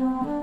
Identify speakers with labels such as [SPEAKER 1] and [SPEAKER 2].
[SPEAKER 1] Bye.